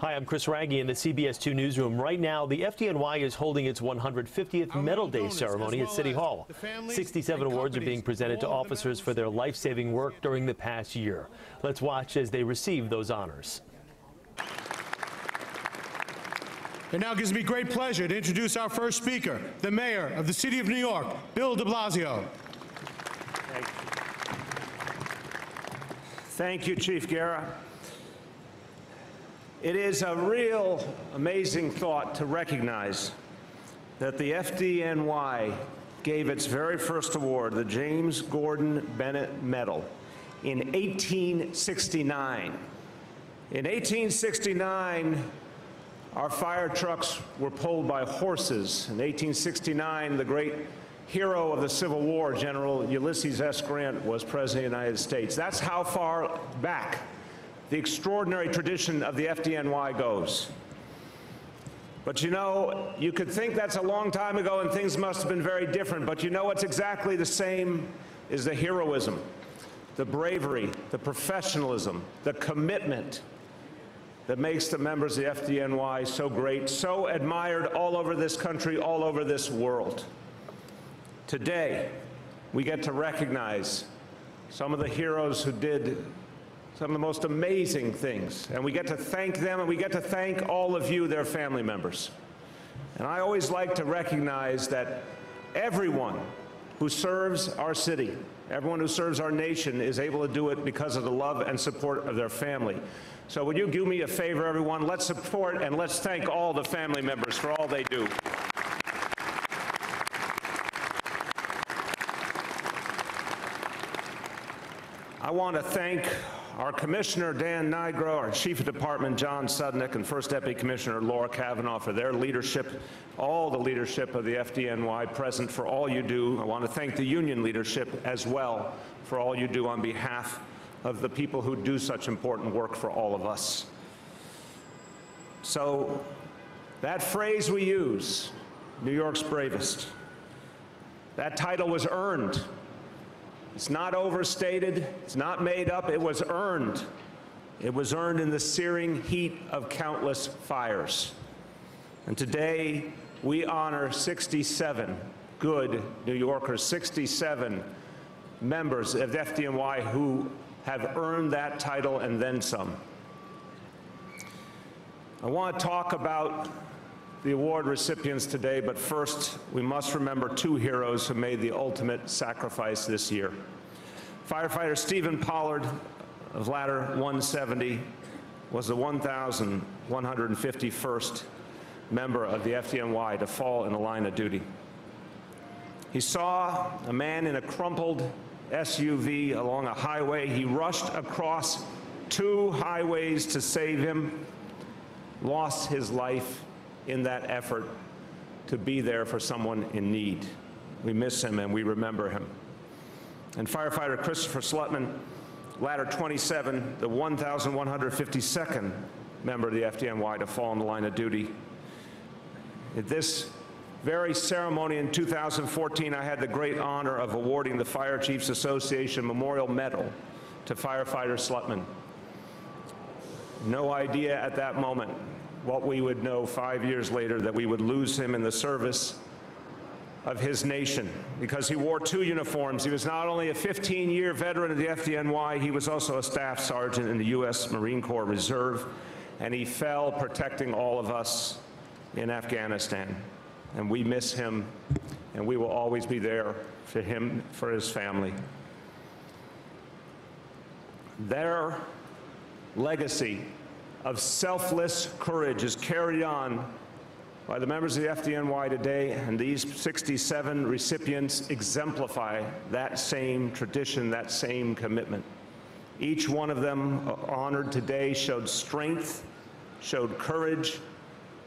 Hi, I'm Chris Wragge in the CBS 2 newsroom. Right now, the FDNY is holding its 150th Medal Day ceremony at City Hall. 67 awards are being presented to officers for their life-saving work during the past year. Let's watch as they receive those honors. It now gives me great pleasure to introduce our first speaker, the mayor of the city of New York, Bill de Blasio. Thank you, Thank you, Chief Guerra. It is a real amazing thought to recognize that the FDNY gave its very first award, the James Gordon Bennett Medal, in 1869. In 1869, our fire trucks were pulled by horses. In 1869, the great hero of the Civil War, General Ulysses S. Grant, was President of the United States. That's how far back the extraordinary tradition of the FDNY goes. But you know, you could think that's a long time ago and things must have been very different, but you know what's exactly the same is the heroism, the bravery, the professionalism, the commitment that makes the members of the FDNY so great, so admired all over this country, all over this world. Today, we get to recognize some of the heroes who did some of the most amazing things. And we get to thank them and we get to thank all of you, their family members. And I always like to recognize that everyone who serves our city, everyone who serves our nation is able to do it because of the love and support of their family. So would you do me a favor, everyone? Let's support and let's thank all the family members for all they do. I want to thank our Commissioner, Dan Nigro, our Chief of Department, John Sudnik, and First Deputy Commissioner Laura Kavanagh for their leadership, all the leadership of the FDNY present for all you do. I want to thank the union leadership as well for all you do on behalf of the people who do such important work for all of us. So that phrase we use, New York's bravest, that title was earned it's not overstated, it's not made up, it was earned. It was earned in the searing heat of countless fires. And today, we honor 67 good New Yorkers, 67 members of FDNY who have earned that title and then some. I want to talk about the award recipients today, but first we must remember two heroes who made the ultimate sacrifice this year. Firefighter Steven Pollard of Ladder 170 was the 1,151st member of the FDNY to fall in the line of duty. He saw a man in a crumpled SUV along a highway. He rushed across two highways to save him, lost his life in that effort to be there for someone in need. We miss him and we remember him. And firefighter Christopher Slutman, ladder 27, the 1,152nd member of the FDNY to fall in the line of duty. At this very ceremony in 2014, I had the great honor of awarding the Fire Chiefs Association Memorial Medal to firefighter Slutman. No idea at that moment what we would know five years later that we would lose him in the service of his nation because he wore two uniforms. He was not only a 15-year veteran of the FDNY, he was also a staff sergeant in the U.S. Marine Corps Reserve, and he fell protecting all of us in Afghanistan. And we miss him, and we will always be there for him, for his family. Their legacy of selfless courage is carried on by the members of the FDNY today, and these 67 recipients exemplify that same tradition, that same commitment. Each one of them uh, honored today showed strength, showed courage,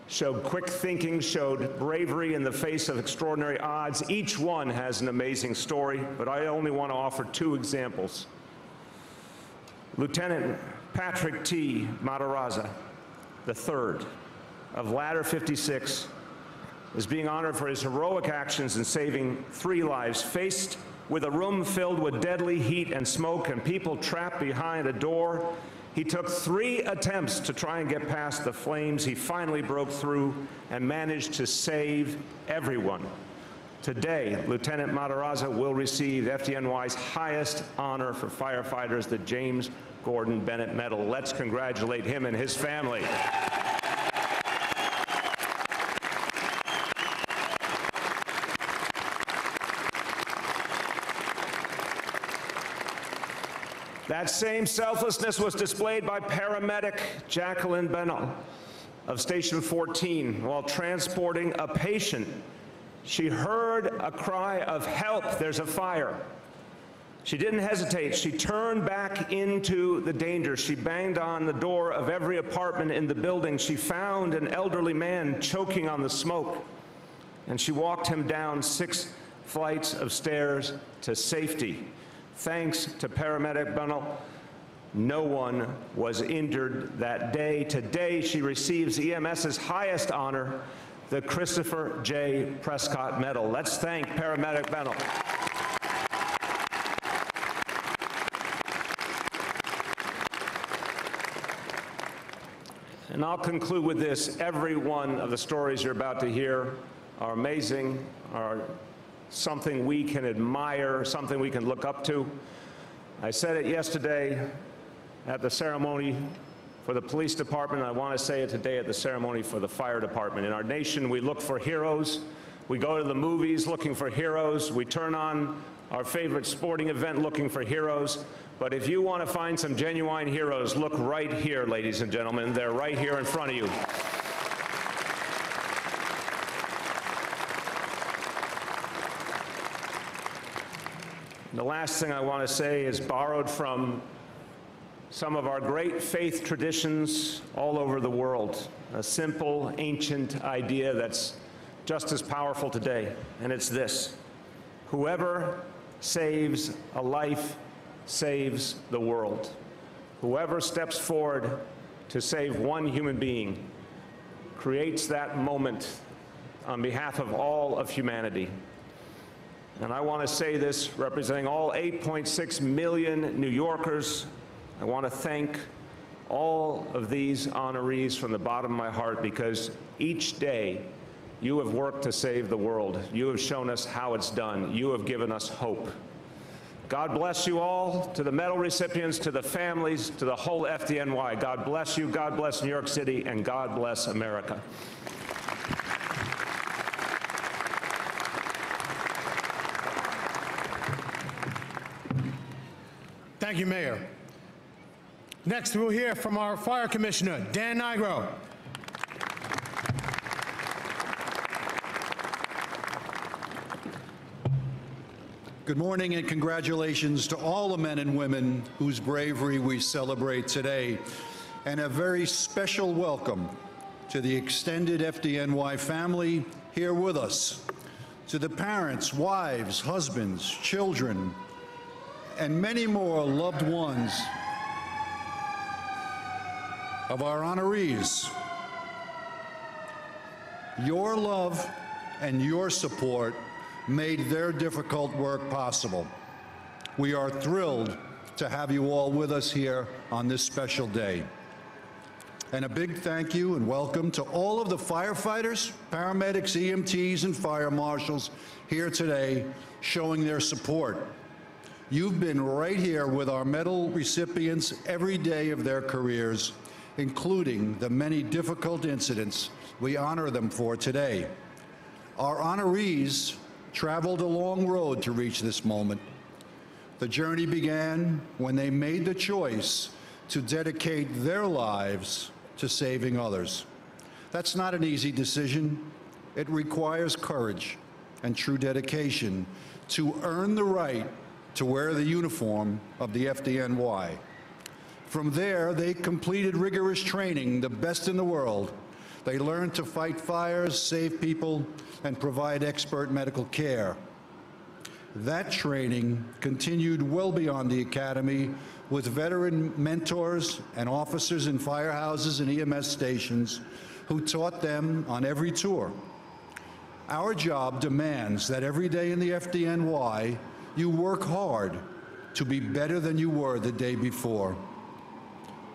showed quick thinking, showed bravery in the face of extraordinary odds. Each one has an amazing story, but I only want to offer two examples. Lieutenant Patrick T. Matarazza, the third of Ladder 56, is being honored for his heroic actions in saving three lives, faced with a room filled with deadly heat and smoke and people trapped behind a door. He took three attempts to try and get past the flames. He finally broke through and managed to save everyone. Today, Lieutenant Matarazza will receive FDNY's highest honor for firefighters, the James Gordon Bennett Medal. Let's congratulate him and his family. That same selflessness was displayed by paramedic Jacqueline Bennell of Station 14 while transporting a patient. She heard a cry of help, there's a fire. She didn't hesitate. She turned back into the danger. She banged on the door of every apartment in the building. She found an elderly man choking on the smoke, and she walked him down six flights of stairs to safety. Thanks to paramedic Bennell, no one was injured that day. Today, she receives EMS's highest honor, the Christopher J. Prescott Medal. Let's thank paramedic Bennell. And I'll conclude with this. Every one of the stories you're about to hear are amazing, are something we can admire, something we can look up to. I said it yesterday at the ceremony for the police department. I want to say it today at the ceremony for the fire department. In our nation, we look for heroes. We go to the movies looking for heroes. We turn on our favorite sporting event looking for heroes. But if you want to find some genuine heroes, look right here, ladies and gentlemen. They're right here in front of you. The last thing I want to say is borrowed from some of our great faith traditions all over the world. A simple, ancient idea that's just as powerful today, and it's this Whoever saves a life saves the world. Whoever steps forward to save one human being creates that moment on behalf of all of humanity. And I want to say this representing all 8.6 million New Yorkers. I want to thank all of these honorees from the bottom of my heart because each day you have worked to save the world. You have shown us how it's done. You have given us hope. God bless you all, to the medal recipients, to the families, to the whole FDNY. God bless you, God bless New York City, and God bless America. Thank you, Mayor. Next, we'll hear from our Fire Commissioner, Dan Nigro. Good morning and congratulations to all the men and women whose bravery we celebrate today. And a very special welcome to the extended FDNY family here with us, to the parents, wives, husbands, children, and many more loved ones of our honorees. Your love and your support made their difficult work possible. We are thrilled to have you all with us here on this special day. And a big thank you and welcome to all of the firefighters, paramedics, EMTs, and fire marshals here today showing their support. You've been right here with our medal recipients every day of their careers, including the many difficult incidents we honor them for today. Our honorees traveled a long road to reach this moment. The journey began when they made the choice to dedicate their lives to saving others. That's not an easy decision. It requires courage and true dedication to earn the right to wear the uniform of the FDNY. From there, they completed rigorous training, the best in the world. They learned to fight fires, save people, and provide expert medical care. That training continued well beyond the academy with veteran mentors and officers in firehouses and EMS stations who taught them on every tour. Our job demands that every day in the FDNY, you work hard to be better than you were the day before.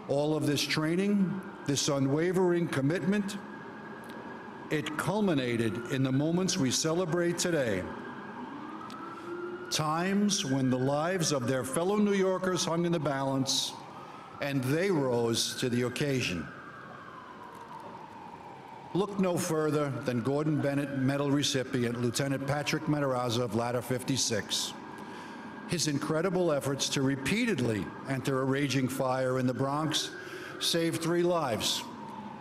All of this training, this unwavering commitment, it culminated in the moments we celebrate today. Times when the lives of their fellow New Yorkers hung in the balance and they rose to the occasion. Look no further than Gordon Bennett Medal recipient Lieutenant Patrick Matarazza of Ladder 56. His incredible efforts to repeatedly enter a raging fire in the Bronx saved three lives,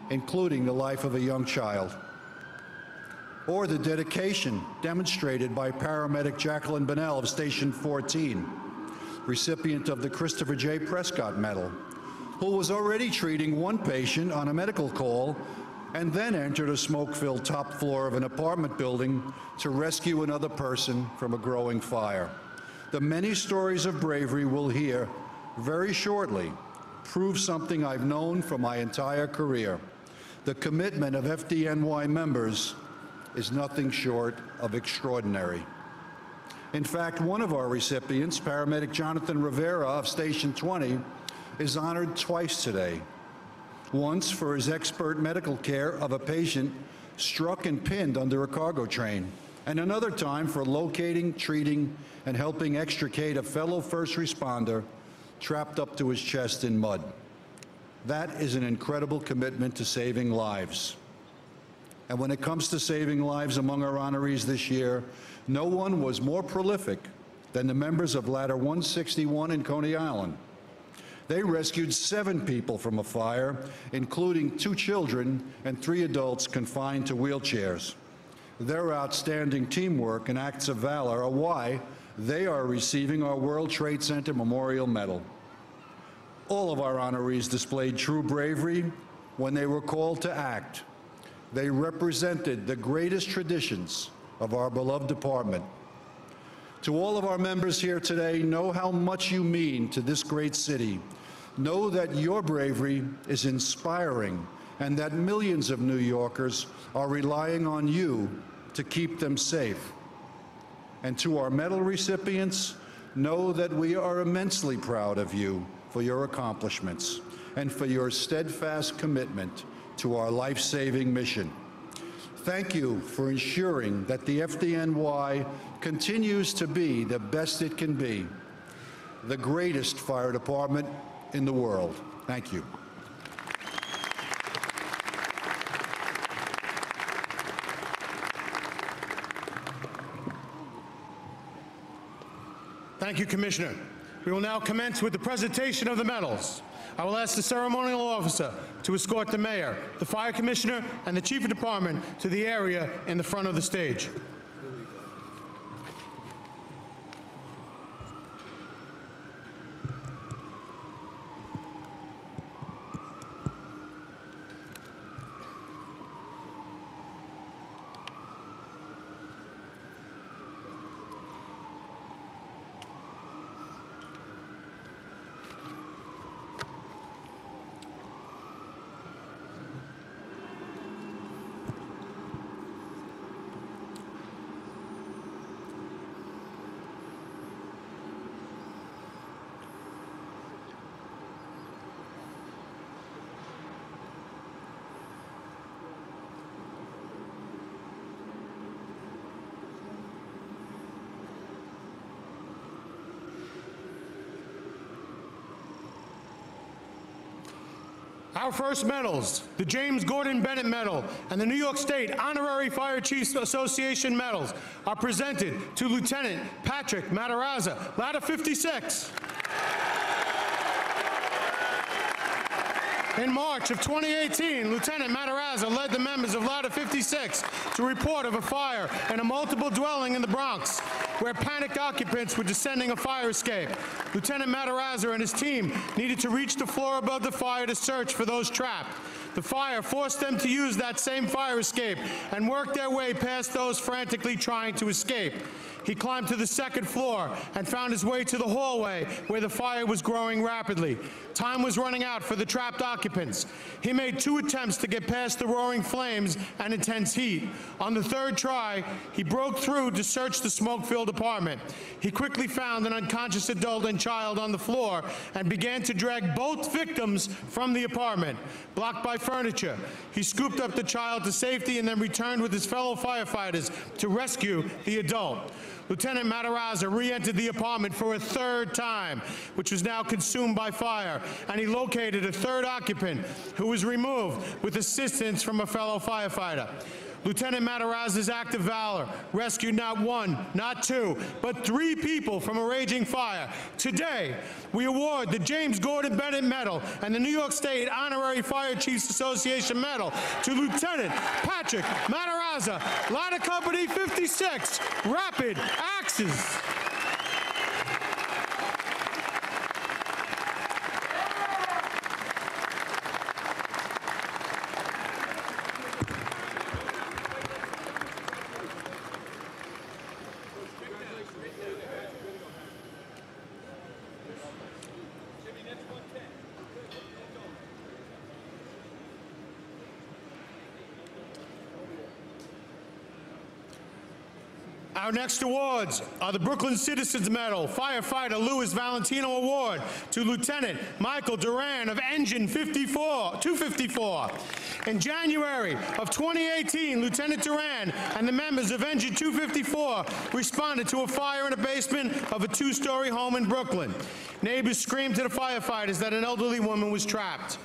including the life of a young child. Or the dedication demonstrated by paramedic Jacqueline Bennell of Station 14, recipient of the Christopher J. Prescott Medal, who was already treating one patient on a medical call and then entered a smoke-filled top floor of an apartment building to rescue another person from a growing fire. The many stories of bravery we'll hear very shortly prove something I've known for my entire career. The commitment of FDNY members is nothing short of extraordinary. In fact, one of our recipients, paramedic Jonathan Rivera of Station 20, is honored twice today. Once for his expert medical care of a patient struck and pinned under a cargo train, and another time for locating, treating, and helping extricate a fellow first responder trapped up to his chest in mud. That is an incredible commitment to saving lives. And when it comes to saving lives among our honorees this year, no one was more prolific than the members of Ladder 161 in Coney Island. They rescued seven people from a fire, including two children and three adults confined to wheelchairs. Their outstanding teamwork and acts of valor are why they are receiving our World Trade Center Memorial Medal. All of our honorees displayed true bravery when they were called to act. They represented the greatest traditions of our beloved department. To all of our members here today, know how much you mean to this great city. Know that your bravery is inspiring and that millions of New Yorkers are relying on you to keep them safe. And to our medal recipients, know that we are immensely proud of you for your accomplishments and for your steadfast commitment to our life-saving mission. Thank you for ensuring that the FDNY continues to be the best it can be, the greatest fire department in the world. Thank you. Thank you, Commissioner. We will now commence with the presentation of the medals. I will ask the ceremonial officer to escort the mayor, the fire commissioner, and the chief of department to the area in the front of the stage. Our first medals, the James Gordon Bennett Medal and the New York State Honorary Fire Chiefs Association medals are presented to Lieutenant Patrick Matarazza, ladder 56. In March of 2018, Lieutenant Matarazza led the members of Ladder 56 to report of a fire in a multiple dwelling in the Bronx, where panicked occupants were descending a fire escape. Lieutenant Matarazza and his team needed to reach the floor above the fire to search for those trapped. The fire forced them to use that same fire escape and work their way past those frantically trying to escape. He climbed to the second floor and found his way to the hallway where the fire was growing rapidly. Time was running out for the trapped occupants. He made two attempts to get past the roaring flames and intense heat. On the third try, he broke through to search the smoke-filled apartment. He quickly found an unconscious adult and child on the floor and began to drag both victims from the apartment, blocked by furniture. He scooped up the child to safety and then returned with his fellow firefighters to rescue the adult. Lieutenant Matarazza re-entered the apartment for a third time, which was now consumed by fire, and he located a third occupant who was removed with assistance from a fellow firefighter. Lieutenant Matarazza's act of valor rescued not one, not two, but three people from a raging fire. Today, we award the James Gordon Bennett Medal and the New York State Honorary Fire Chiefs Association Medal to Lieutenant Patrick Matarazza, Ladder Company 56, Rapid Axes. Our next awards are the Brooklyn Citizens Medal, Firefighter Louis Valentino Award to Lieutenant Michael Duran of Engine 54, 254. In January of 2018, Lieutenant Duran and the members of Engine 254 responded to a fire in a basement of a two-story home in Brooklyn. Neighbors screamed to the firefighters that an elderly woman was trapped.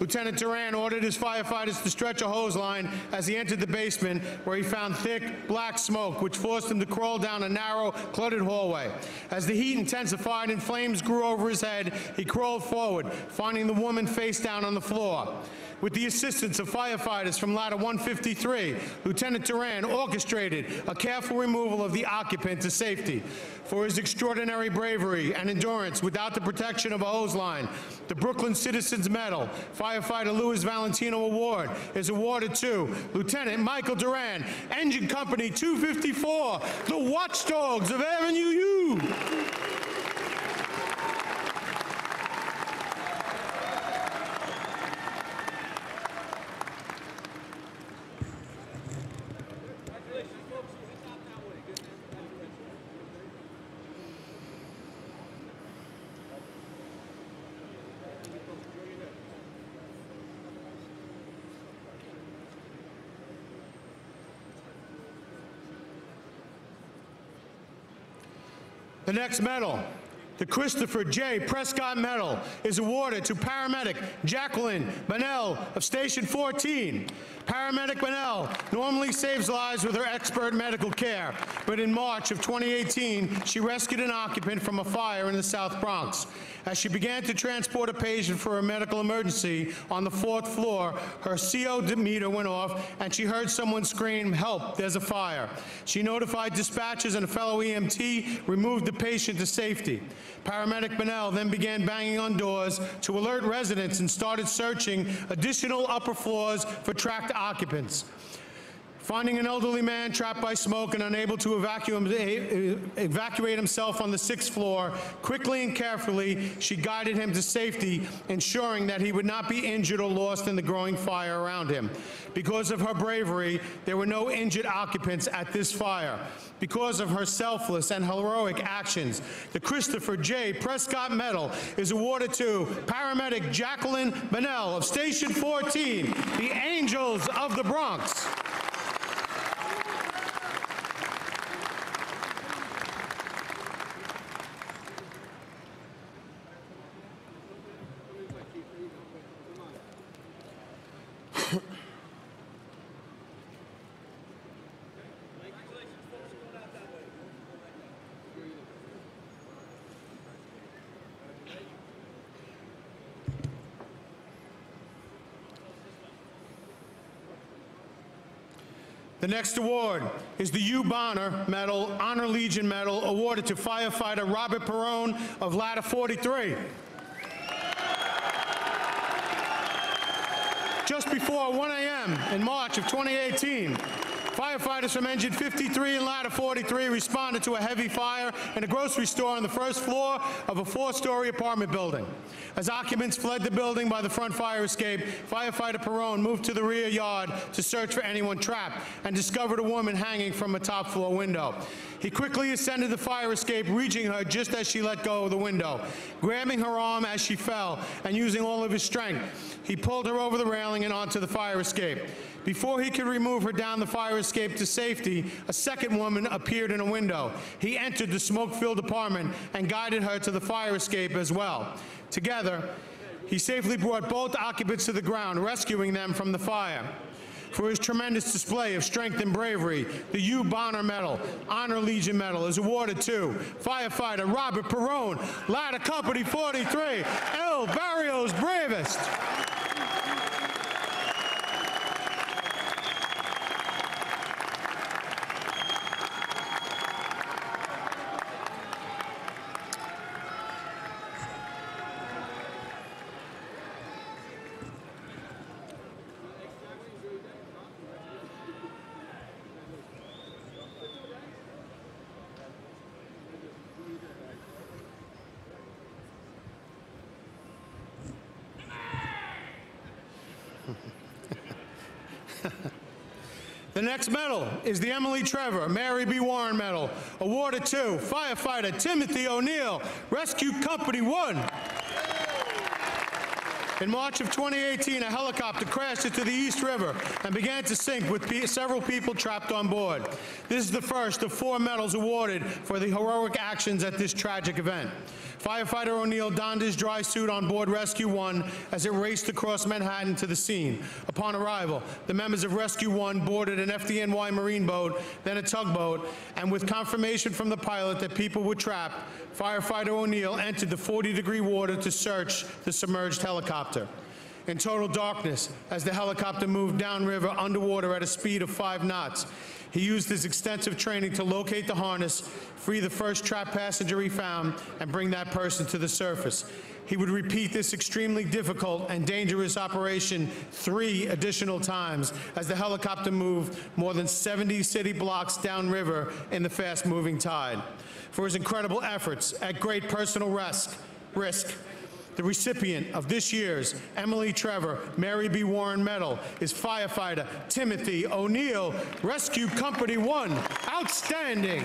Lieutenant Duran ordered his firefighters to stretch a hose line as he entered the basement, where he found thick, black smoke, which forced him to crawl down a narrow, cluttered hallway. As the heat intensified and flames grew over his head, he crawled forward, finding the woman face down on the floor. With the assistance of firefighters from Ladder 153, Lieutenant Duran orchestrated a careful removal of the occupant to safety. For his extraordinary bravery and endurance without the protection of a hose line, the Brooklyn Citizens Medal, Firefighter Louis Valentino Award, is awarded to Lieutenant Michael Duran, Engine Company 254, the Watchdogs of Avenue U. The next medal, the Christopher J. Prescott Medal, is awarded to paramedic Jacqueline Bennell of Station 14. Paramedic Bennell normally saves lives with her expert medical care, but in March of 2018, she rescued an occupant from a fire in the South Bronx. As she began to transport a patient for a medical emergency on the fourth floor, her CO meter went off and she heard someone scream, help, there's a fire. She notified dispatchers and a fellow EMT removed the patient to safety. Paramedic Bennell then began banging on doors to alert residents and started searching additional upper floors for trapped occupants. Finding an elderly man trapped by smoke and unable to evacuate, himself on the sixth floor, quickly and carefully, she guided him to safety, ensuring that he would not be injured or lost in the growing fire around him. Because of her bravery, there were no injured occupants at this fire. Because of her selfless and heroic actions, the Christopher J. Prescott Medal is awarded to paramedic Jacqueline Bennell of Station 14, the Angels of the Bronx. The next award is the Hugh Bonner Medal, Honor Legion Medal, awarded to firefighter Robert Perone of Ladder 43. Just before 1 a.m. in March of 2018, Firefighters from Engine 53 and Ladder 43 responded to a heavy fire in a grocery store on the first floor of a four-story apartment building. As occupants fled the building by the front fire escape, firefighter Perone moved to the rear yard to search for anyone trapped and discovered a woman hanging from a top floor window. He quickly ascended the fire escape, reaching her just as she let go of the window. Grabbing her arm as she fell and using all of his strength, he pulled her over the railing and onto the fire escape. Before he could remove her down the fire escape to safety, a second woman appeared in a window. He entered the smoke-filled apartment and guided her to the fire escape as well. Together, he safely brought both occupants to the ground, rescuing them from the fire. For his tremendous display of strength and bravery, the Hugh Bonner Medal, Honor Legion Medal is awarded to firefighter Robert Perone, Ladder Company 43, El Barrios Bravest. Next medal is the Emily Trevor Mary B. Warren Medal, awarded to firefighter Timothy O'Neill, Rescue Company 1. In March of 2018, a helicopter crashed into the East River and began to sink with several people trapped on board. This is the first of four medals awarded for the heroic actions at this tragic event. Firefighter O'Neill donned his dry suit on board Rescue 1 as it raced across Manhattan to the scene. Upon arrival, the members of Rescue 1 boarded an FDNY Marine boat, then a tugboat, and with confirmation from the pilot that people were trapped, firefighter O'Neill entered the 40-degree water to search the submerged helicopter. In total darkness, as the helicopter moved downriver underwater at a speed of five knots, he used his extensive training to locate the harness, free the first trapped passenger he found, and bring that person to the surface. He would repeat this extremely difficult and dangerous operation three additional times as the helicopter moved more than 70 city blocks downriver in the fast-moving tide. For his incredible efforts at great personal risk, risk, the recipient of this year's Emily Trevor Mary B. Warren Medal is firefighter Timothy O'Neill, Rescue Company 1. Outstanding.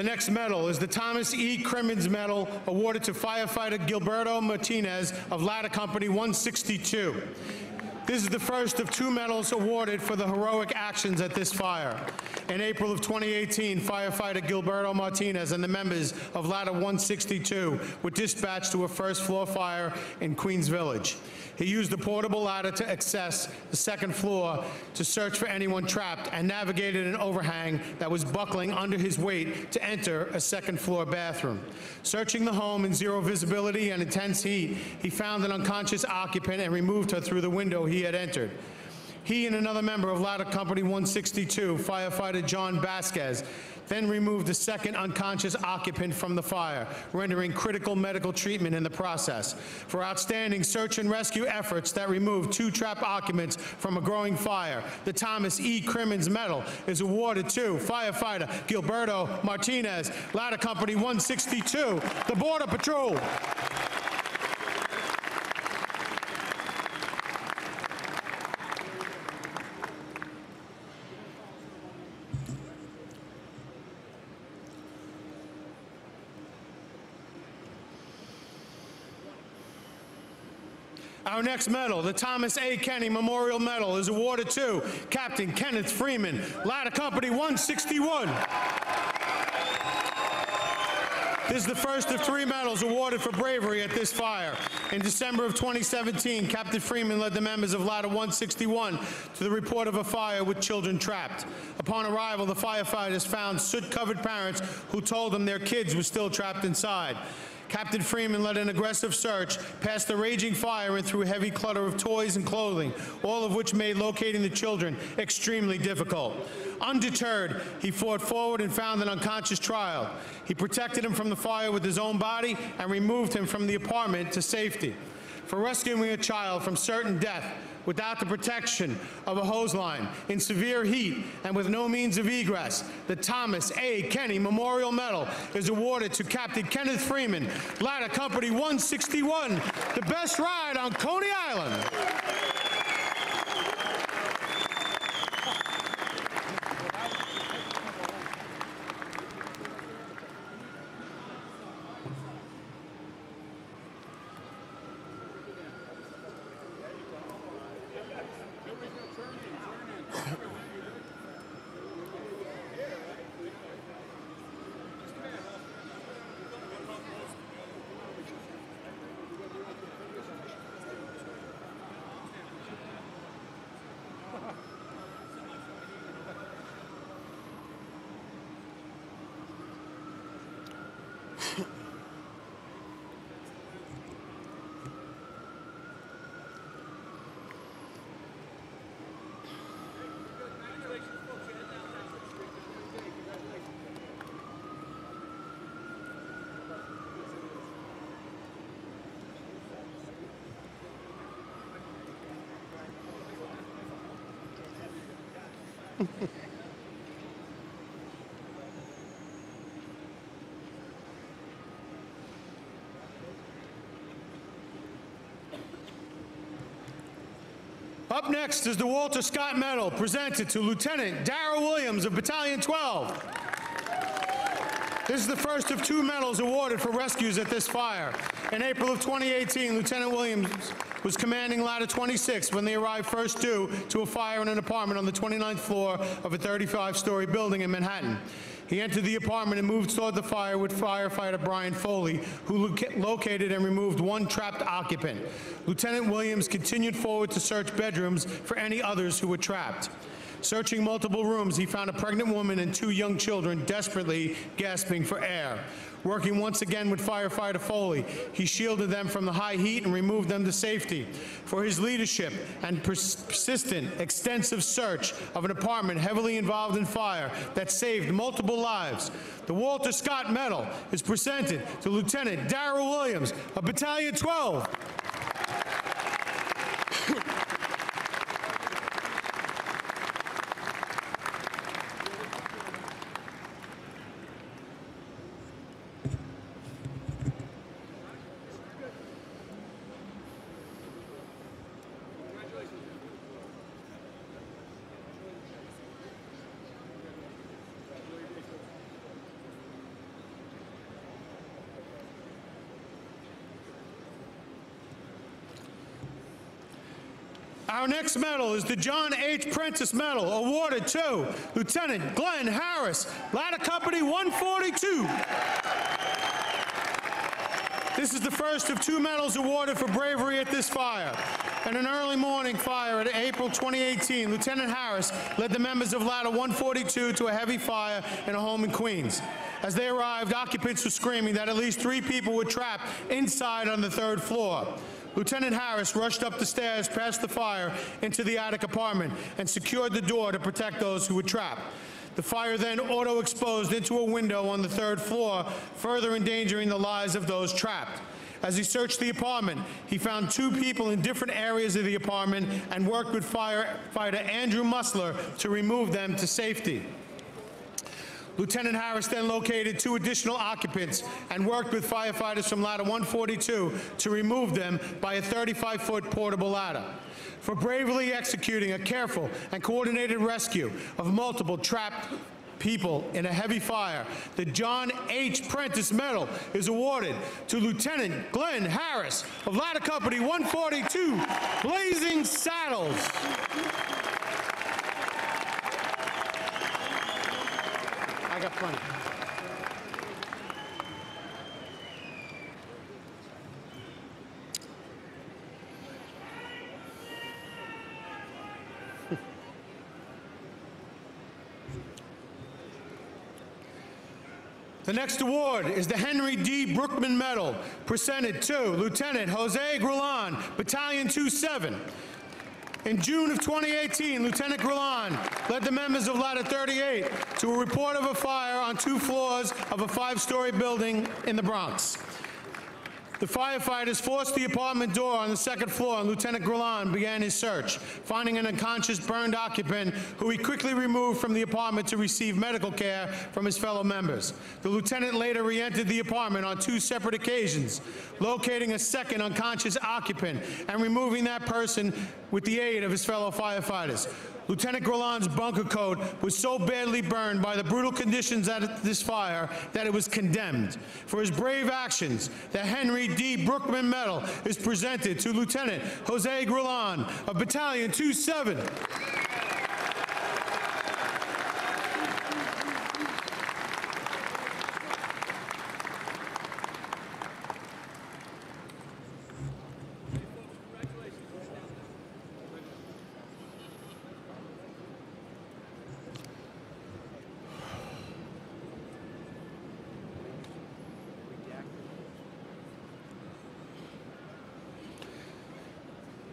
The next medal is the Thomas E. Crimmins Medal awarded to firefighter Gilberto Martinez of Ladder Company 162. This is the first of two medals awarded for the heroic actions at this fire. In April of 2018, firefighter Gilberto Martinez and the members of Ladder 162 were dispatched to a first-floor fire in Queens Village. He used a portable ladder to access the second floor to search for anyone trapped and navigated an overhang that was buckling under his weight to enter a second-floor bathroom. Searching the home in zero visibility and intense heat, he found an unconscious occupant and removed her through the window he had entered. He and another member of Ladder Company 162, firefighter John Vasquez, then removed the second unconscious occupant from the fire, rendering critical medical treatment in the process. For outstanding search and rescue efforts that removed two trapped occupants from a growing fire, the Thomas E. Crimmins Medal is awarded to firefighter Gilberto Martinez, Ladder Company 162, the Border Patrol. Our next medal, the Thomas A. Kenny Memorial Medal, is awarded to Captain Kenneth Freeman, Ladder Company 161. This is the first of three medals awarded for bravery at this fire. In December of 2017, Captain Freeman led the members of Ladder 161 to the report of a fire with children trapped. Upon arrival, the firefighters found soot-covered parents who told them their kids were still trapped inside. Captain Freeman led an aggressive search past the raging fire and through heavy clutter of toys and clothing, all of which made locating the children extremely difficult. Undeterred, he fought forward and found an unconscious child. He protected him from the fire with his own body and removed him from the apartment to safety. For rescuing a child from certain death without the protection of a hose line, in severe heat, and with no means of egress, the Thomas A. Kenny Memorial Medal is awarded to Captain Kenneth Freeman, Ladder Company 161, the best ride on Coney Island. Up next is the Walter Scott Medal presented to Lieutenant Darrell Williams of Battalion 12. This is the first of two medals awarded for rescues at this fire. In April of 2018, Lieutenant Williams was commanding Ladder 26 when they arrived first due to a fire in an apartment on the 29th floor of a 35-story building in Manhattan. He entered the apartment and moved toward the fire with firefighter Brian Foley, who loca- located and removed one trapped occupant. Lieutenant Williams continued forward to search bedrooms for any others who were trapped. Searching multiple rooms, he found a pregnant woman and two young children desperately gasping for air. Working once again with firefighter Foley, he shielded them from the high heat and removed them to safety. For his leadership and pers- persistent, extensive search of an apartment heavily involved in fire that saved multiple lives, the Walter Scott Medal is presented to Lieutenant Darrell Williams of Battalion 12. Our next medal is the John H. Prentice Medal, awarded to Lieutenant Glenn Harris, Ladder Company 142. This is the first of two medals awarded for bravery at this fire. In an early morning fire in April 2018, Lieutenant Harris led the members of Ladder 142 to a heavy fire in a home in Queens. As they arrived, occupants were screaming that at least three people were trapped inside on the third floor. Lieutenant Harris rushed up the stairs past the fire into the attic apartment and secured the door to protect those who were trapped. The fire then auto-exposed into a window on the third floor, further endangering the lives of those trapped. As he searched the apartment, he found two people in different areas of the apartment and worked with firefighter Andrew Musler to remove them to safety. Lieutenant Harris then located two additional occupants and worked with firefighters from ladder 142 to remove them by a 35-foot portable ladder. For bravely executing a careful and coordinated rescue of multiple trapped people in a heavy fire, the John H. Prentice Medal is awarded to Lieutenant Glenn Harris of Ladder Company 142, Blazing Saddles. The next award is the Henry D. Brookman Medal, presented to Lieutenant Jose Grullon, Battalion 27. In June of 2018, Lieutenant Grullon led the members of Ladder 38 to a report of a fire on two floors of a five-story building in the Bronx. The firefighters forced the apartment door on the second floor, and Lieutenant Grullon began his search, finding an unconscious burned occupant who he quickly removed from the apartment to receive medical care from his fellow members. The lieutenant later re-entered the apartment on two separate occasions, locating a second unconscious occupant and removing that person with the aid of his fellow firefighters. Lieutenant Grullon's bunker coat was so badly burned by the brutal conditions at this fire that it was condemned. For his brave actions, the Henry D. Brookman Medal is presented to Lieutenant Jose Grullon of Battalion 27.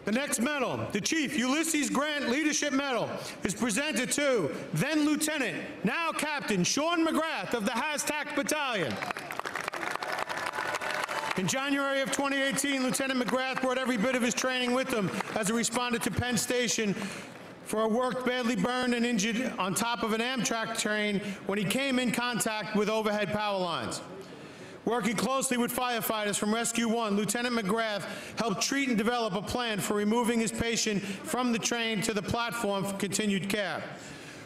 The next medal, the Chief Ulysses Grant Leadership Medal, is presented to then Lieutenant, now Captain Sean McGrath of the HazTac Battalion. In January of 2018, Lieutenant McGrath brought every bit of his training with him as he responded to Penn Station for a work badly burned and injured on top of an Amtrak train when he came in contact with overhead power lines. Working closely with firefighters from Rescue 1, Lieutenant McGrath helped treat and develop a plan for removing his patient from the train to the platform for continued care.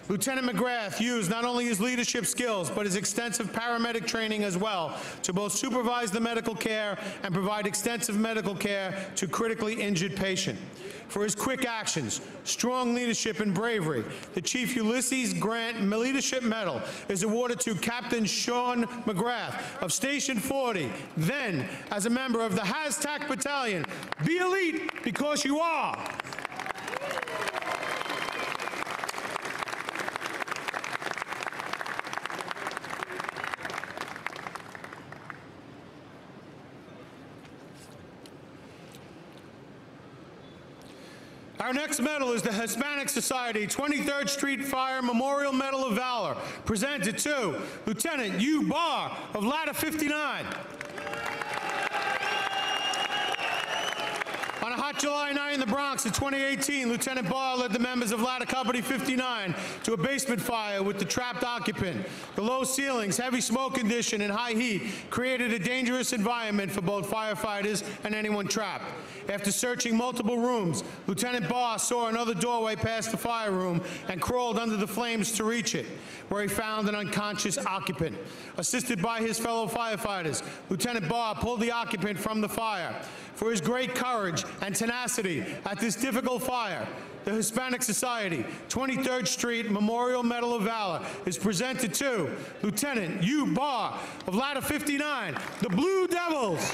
Lieutenant McGrath used not only his leadership skills, but his extensive paramedic training as well to both supervise the medical care and provide extensive medical care to critically injured patient. For his quick actions, strong leadership, and bravery, the Chief Ulysses Grant Leadership Medal is awarded to Captain Sean McGrath of Station 40, then as a member of the HazTac Battalion. Be elite because you are. Our next medal is the Hispanic Society 23rd Street Fire Memorial Medal of Valor, presented to Lieutenant Yu Barr of Ladder 59. On a hot July night in the Bronx in 2018, Lieutenant Barr led the members of Ladder Company 59 to a basement fire with the trapped occupant. The low ceilings, heavy smoke condition, and high heat created a dangerous environment for both firefighters and anyone trapped. After searching multiple rooms, Lieutenant Barr saw another doorway past the fire room and crawled under the flames to reach it, where he found an unconscious occupant. Assisted by his fellow firefighters, Lieutenant Barr pulled the occupant from the fire. For his great courage and tenacity at this difficult fire, the Hispanic Society 23rd Street Memorial Medal of Valor is presented to Lieutenant Yu Barr of Ladder 59, the Blue Devils.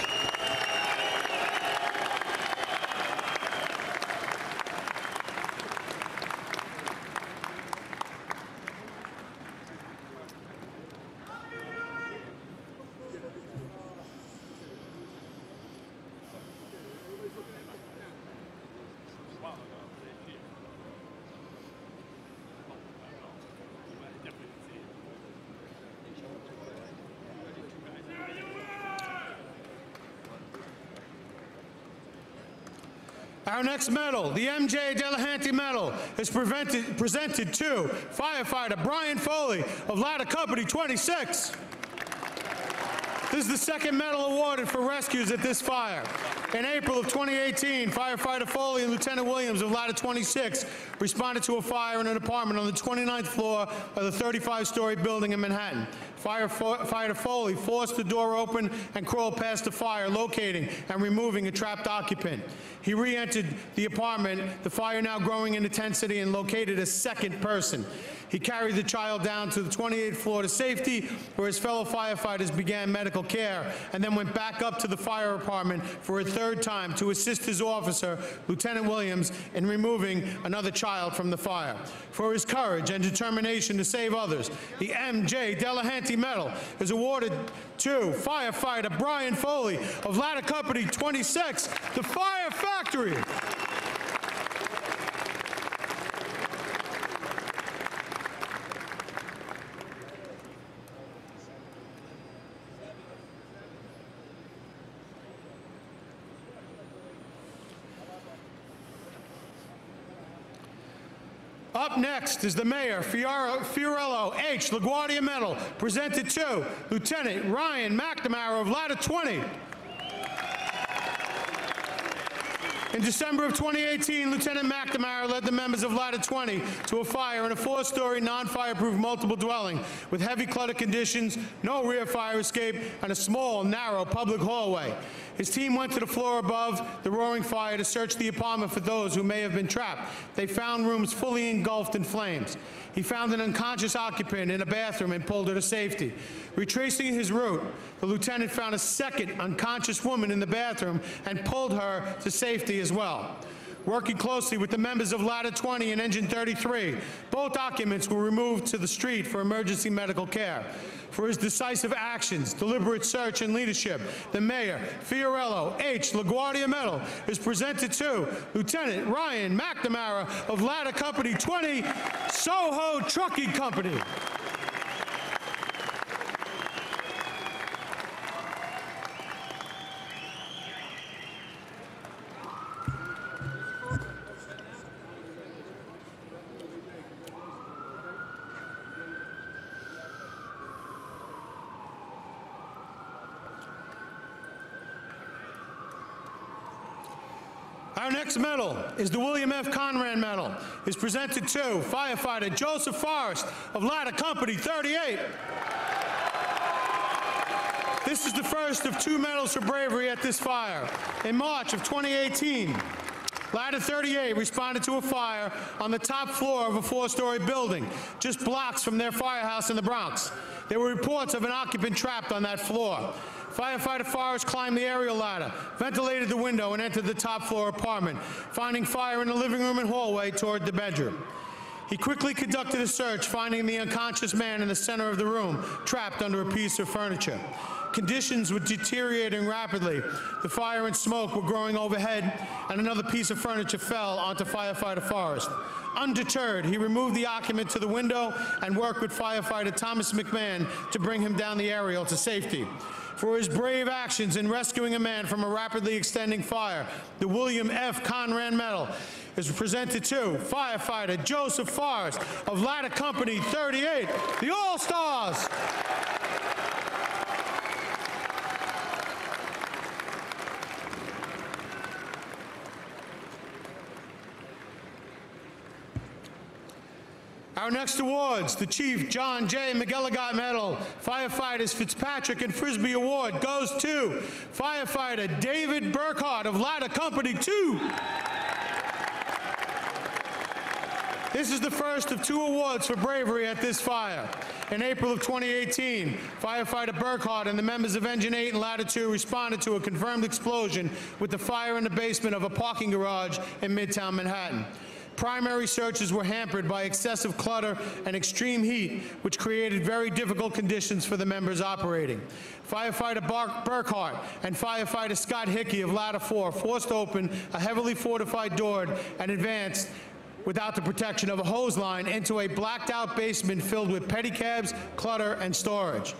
Our next medal, the MJ Delehanty Medal, is presented to firefighter Brian Foley of Ladder Company 26. This is the second medal awarded for rescues at this fire. In April of 2018, firefighter Foley and Lieutenant Williams of Ladder 26 responded to a fire in an apartment on the 29th floor of the 35-story building in Manhattan. Firefighter Foley forced the door open and crawled past the fire, locating and removing a trapped occupant. He re-entered the apartment, the fire now growing in intensity, and located a second person. He carried the child down to the 28th floor to safety, where his fellow firefighters began medical care, and then went back up to the fire apartment for a third time to assist his officer, Lieutenant Williams, in removing another child from the fire. For his courage and determination to save others, the M.J. Delehanty Vigilante Medal is awarded to firefighter Brian Foley of Ladder Company 26, The Fire Factory. Up next is the Mayor Fiorello H. LaGuardia Medal, presented to Lieutenant Ryan McNamara of Ladder 20. In December of 2018, Lieutenant McNamara led the members of Ladder 20 to a fire in a four-story, non-fireproof multiple dwelling with heavy clutter conditions, no rear fire escape, and a small, narrow public hallway. His team went to the floor above the roaring fire to search the apartment for those who may have been trapped. They found rooms fully engulfed in flames. He found an unconscious occupant in a bathroom and pulled her to safety. Retracing his route, the lieutenant found a second unconscious woman in the bathroom and pulled her to safety as well. Working closely with the members of Ladder 20 and Engine 33, both occupants were removed to the street for emergency medical care. For his decisive actions, deliberate search, and leadership, the mayor, Fiorello H. LaGuardia Medal, is presented to Lieutenant Ryan McNamara of Ladder Company 20, Soho Trucking Company. Next medal is the William F. Conrad Medal. Is presented to firefighter Joseph Forrest of Ladder Company 38. This is the first of two medals for bravery at this fire. In March of 2018, Ladder 38 responded to a fire on the top floor of a four-story building, just blocks from their firehouse in the Bronx. There were reports of an occupant trapped on that floor. Firefighter Forrest climbed the aerial ladder, ventilated the window, and entered the top floor apartment, finding fire in the living room and hallway toward the bedroom. He quickly conducted a search, finding the unconscious man in the center of the room, trapped under a piece of furniture. Conditions were deteriorating rapidly. The fire and smoke were growing overhead, and another piece of furniture fell onto firefighter Forrest. Undeterred, he removed the occupant to the window and worked with firefighter Thomas McMahon to bring him down the aerial to safety. For his brave actions in rescuing a man from a rapidly extending fire, the William F. Conrad Medal is presented to firefighter Joseph Forrest of Ladder Company 38, the All-Stars. Our next awards, the Chief John J. McElligott Medal, Firefighters Fitzpatrick and Frisbee Award goes to firefighter David Burkhart of Ladder Company 2. This is the first of two awards for bravery at this fire. In April of 2018, firefighter Burkhart and the members of Engine 8 and Ladder 2 responded to a confirmed explosion with the fire in the basement of a parking garage in Midtown Manhattan. Primary searches were hampered by excessive clutter and extreme heat, which created very difficult conditions for the members operating. Firefighter Bar- Burkhart and firefighter Scott Hickey of Ladder 4 forced open a heavily fortified door and advanced without the protection of a hose line into a blacked-out basement filled with pedicabs, clutter, and storage.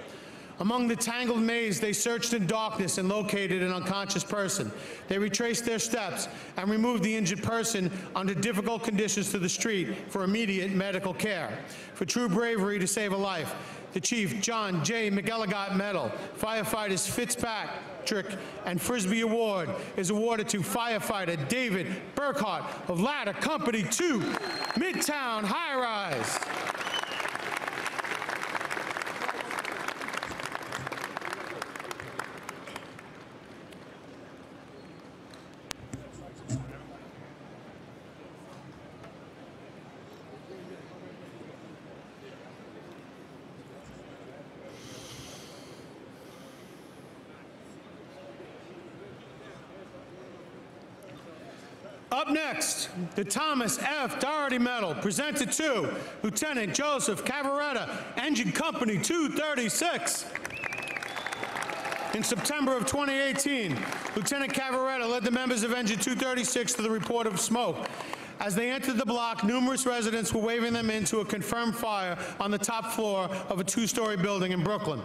Among the tangled maze, they searched in darkness and located an unconscious person. They retraced their steps and removed the injured person under difficult conditions to the street for immediate medical care. For true bravery to save a life, the Chief John J. McElligott Medal, firefighters Fitzpatrick and Frisbee Award is awarded to firefighter David Burkhart of Ladder Company 2, Midtown High Rise. Up next, the Thomas F. Dougherty Medal, presented to Lieutenant Joseph Cavaretta, Engine Company 236. In September of 2018, Lieutenant Cavaretta led the members of Engine 236 to the report of smoke. As they entered the block, numerous residents were waving them into a confirmed fire on the top floor of a two-story building in Brooklyn.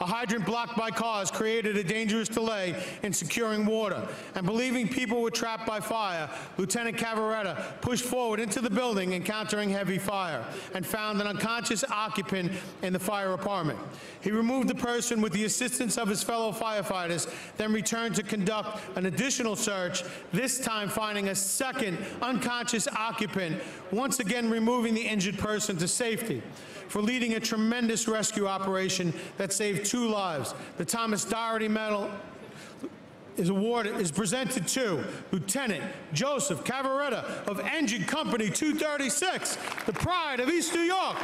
A hydrant blocked by cars created a dangerous delay in securing water, and believing people were trapped by fire, Lieutenant Cavaretta pushed forward into the building encountering heavy fire and found an unconscious occupant in the fire apartment. He removed the person with the assistance of his fellow firefighters, then returned to conduct an additional search, this time finding a second unconscious occupant, once again removing the injured person to safety for leading a tremendous rescue operation that saved two lives. The Thomas Dougherty Medal is awarded is presented to Lieutenant Joseph Cavaretta of Engine Company 236, the pride of East New York.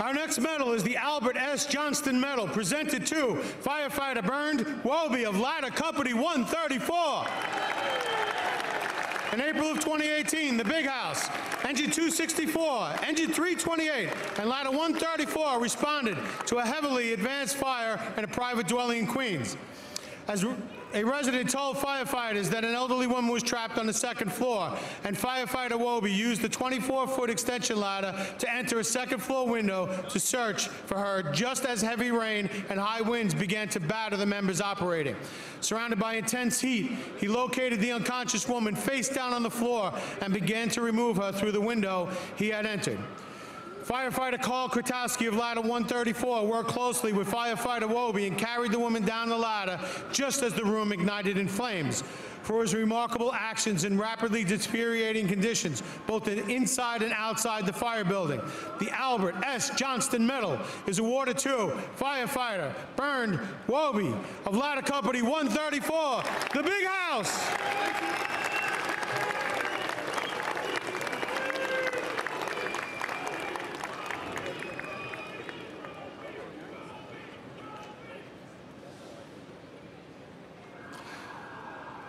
Our next medal is the Albert S. Johnston Medal, presented to firefighter Bernd Woby of Ladder Company 134. In April of 2018, the Big House, Engine 264, Engine 328, and Ladder 134 responded to a heavily advanced fire in a private dwelling in Queens. As a resident told firefighters that an elderly woman was trapped on the second floor, and firefighter Woby used the 24-foot extension ladder to enter a second-floor window to search for her just as heavy rain and high winds began to batter the members operating. Surrounded by intense heat, he located the unconscious woman face down on the floor and began to remove her through the window he had entered. Firefighter Carl Kratowski of Ladder 134 worked closely with firefighter Woby and carried the woman down the ladder just as the room ignited in flames. For his remarkable actions in rapidly deteriorating conditions, both inside and outside the fire building, the Albert S. Johnston Medal is awarded to firefighter Bernd Woby of Ladder Company 134, the Big House.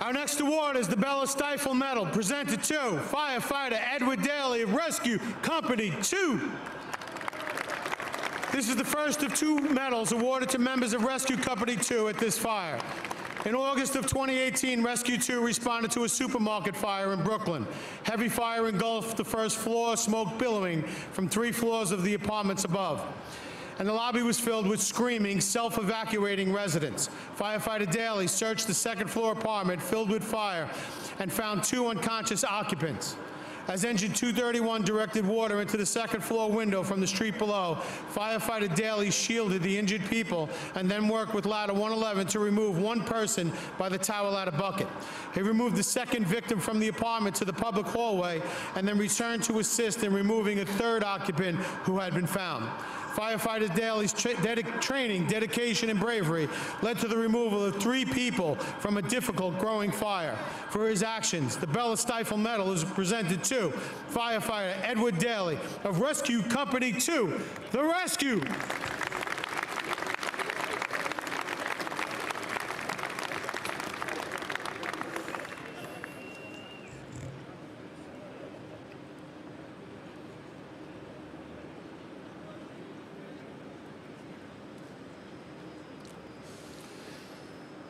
Our next award is the Bella Stiefel Medal, presented to firefighter Edward Daly of Rescue Company 2. This is the first of two medals awarded to members of Rescue Company 2 at this fire. In August of 2018, Rescue 2 responded to a supermarket fire in Brooklyn. Heavy fire engulfed the first floor, smoke billowing from three floors of the apartments above and the lobby was filled with screaming, self-evacuating residents. Firefighter Daly searched the second floor apartment filled with fire and found two unconscious occupants. As Engine 231 directed water into the second floor window from the street below, firefighter Daly shielded the injured people and then worked with ladder 111 to remove one person by the tower ladder bucket. He removed the second victim from the apartment to the public hallway and then returned to assist in removing a third occupant who had been found. Firefighter Daly's tra training, dedication, and bravery led to the removal of three people from a difficult growing fire. For his actions, the Bella Stiefel Medal is presented to firefighter Edward Daly of Rescue Company 2, The Rescue.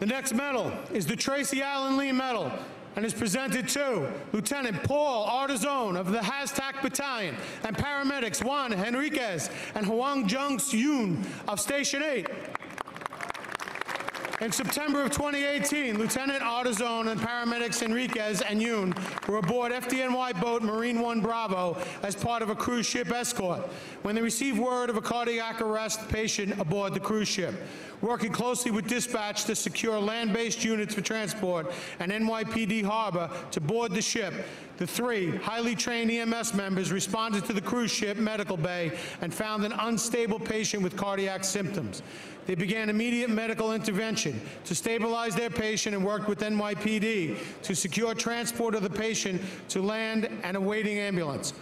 The next medal is the Tracy Allen Lee Medal and is presented to Lieutenant Paul Artizone of the HazTac Battalion and paramedics Juan Henriquez and Huang Jung Yoon of Station 8. In September of 2018, Lieutenant Artizone and paramedics Enriquez and Yoon were aboard FDNY boat Marine One Bravo as part of a cruise ship escort when they received word of a cardiac arrest patient aboard the cruise ship. Working closely with dispatch to secure land-based units for transport and NYPD Harbor to board the ship, the three highly trained EMS members responded to the cruise ship medical bay and found an unstable patient with cardiac symptoms. They began immediate medical intervention to stabilize their patient and worked with NYPD to secure transport of the patient to land and a waiting ambulance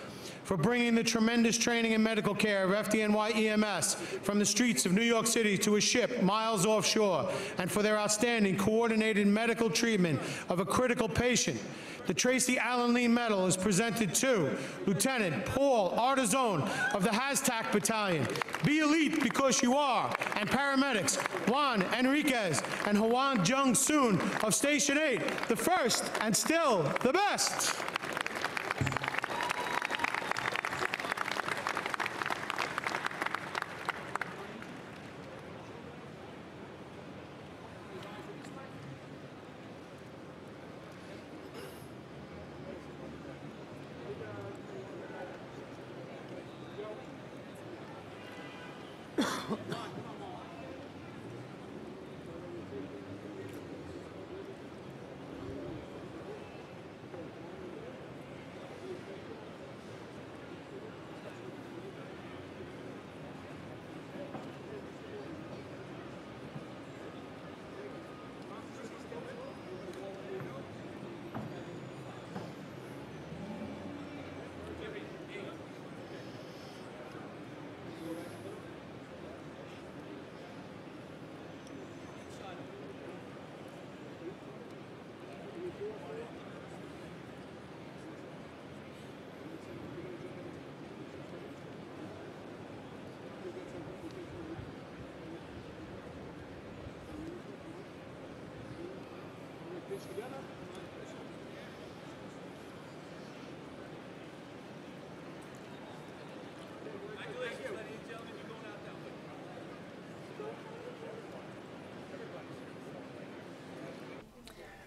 for bringing the tremendous training and medical care of FDNY EMS from the streets of New York City to a ship miles offshore, and for their outstanding coordinated medical treatment of a critical patient. The Tracy Allen Lee Medal is presented to Lieutenant Paul Artizone of the Haztac Battalion. Be elite because you are, and paramedics Juan Enriquez and Hwan Jung Soon of Station 8, the first and still the best.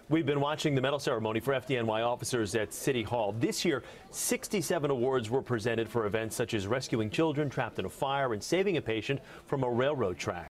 We've been watching the medal ceremony for FDNY officers at City Hall. This year, 67 awards were presented for events such as rescuing children trapped in a fire and saving a patient from a railroad track.